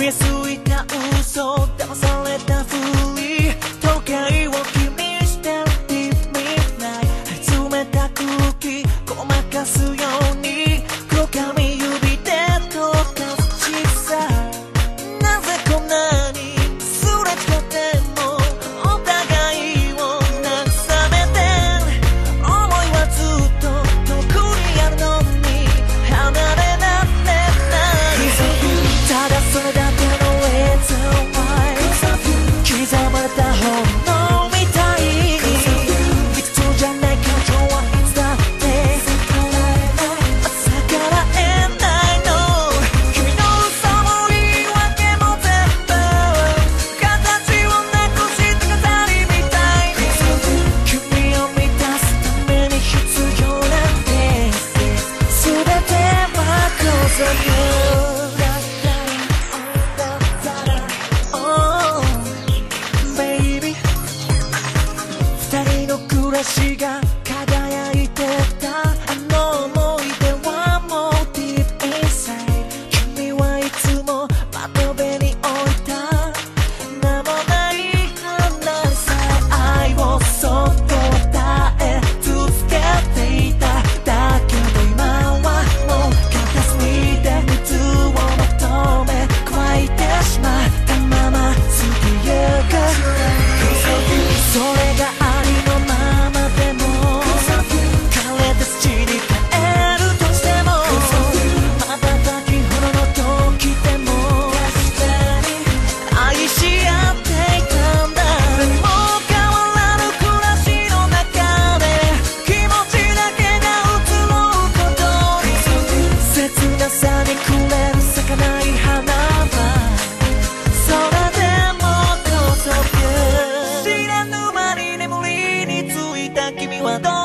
We're she got 我都。